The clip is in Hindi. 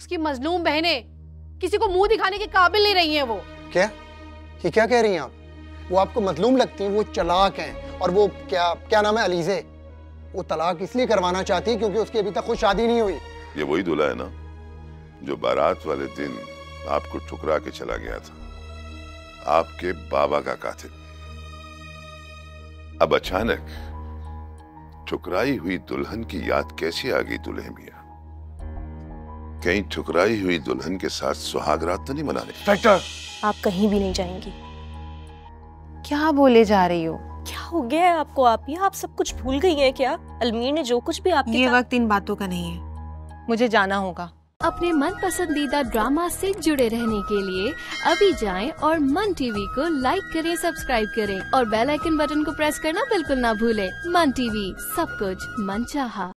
उसकी मजलूम बहने किसी को मुँह दिखाने के काबिल नहीं रही हैं वो। क्या? ये क्या कह रही हैं आप? वो आपको मजलूम लगती हैं वो चलाक हैं। और वो क्या क्या नाम है अलीजे? वो तलाक इसलिए करवाना चाहती है क्योंकि उसकी अभी तक खुद शादी नहीं हुई। ये वही दूल्हा है ना जो बारात वाले दिन आपको ठुकरा के चला गया था। आपके बाबा का कातिल। अब अचानक ठुकराई हुई दुल्हन की याद कैसे आ गई दुल्हे मिया? कहीं ठुकराई हुई दुल्हन के साथ सुहाग रात तो नहीं मनाने? इंस्पेक्टर आप कहीं भी नहीं जाएँगी। क्या बोले जा रही हो? क्या हो गया है आपको? आप ये आप सब कुछ भूल गई हैं क्या? अलमीर ने जो कुछ भी आपके ये साथ- वक्त इन बातों का नहीं है। मुझे जाना होगा। अपने मन पसंदीदा ड्रामा से जुड़े रहने के लिए अभी जाएँ और मन टीवी को लाइक करें सब्सक्राइब करें और बेल आइकन बटन को प्रेस करना बिल्कुल ना भूलें। मन टीवी सब कुछ मन चाहा।